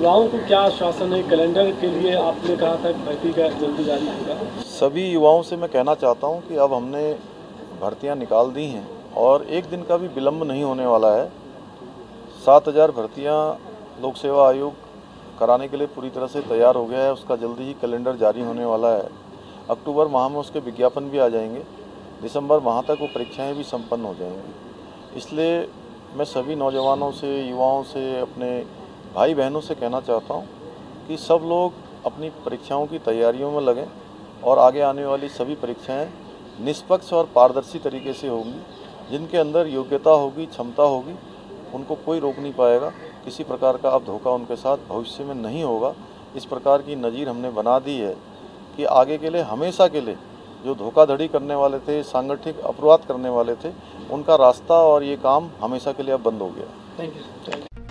युवाओं को क्या आश्वासन है? कैलेंडर के लिए आपने कहा था भर्ती का जल्दी जारी होगा। सभी युवाओं से मैं कहना चाहता हूँ कि अब हमने भर्तियाँ निकाल दी हैं और एक दिन का भी विलम्ब नहीं होने वाला है। सात हज़ार भर्तियाँ लोक सेवा आयोग कराने के लिए पूरी तरह से तैयार हो गया है। उसका जल्दी ही कैलेंडर जारी होने वाला है। अक्टूबर माह में उसके विज्ञापन भी आ जाएँगे। दिसंबर माह तक वो परीक्षाएँ भी संपन्न हो जाएँगी। इसलिए मैं सभी नौजवानों से, युवाओं से, अपने भाई बहनों से कहना चाहता हूँ कि सब लोग अपनी परीक्षाओं की तैयारियों में लगें और आगे आने वाली सभी परीक्षाएँ निष्पक्ष और पारदर्शी तरीके से होंगी, जिनके अंदर योग्यता होगी, क्षमता होगी, उनको कोई रोक नहीं पाएगा। किसी प्रकार का अब धोखा उनके साथ भविष्य में नहीं होगा। इस प्रकार की नज़ीर हमने बना दी है कि आगे के लिए, हमेशा के लिए, जो धोखाधड़ी करने वाले थे, सांगठनिक अपराध करने वाले थे, उनका रास्ता और ये काम हमेशा के लिए अब बंद हो गया। Thank you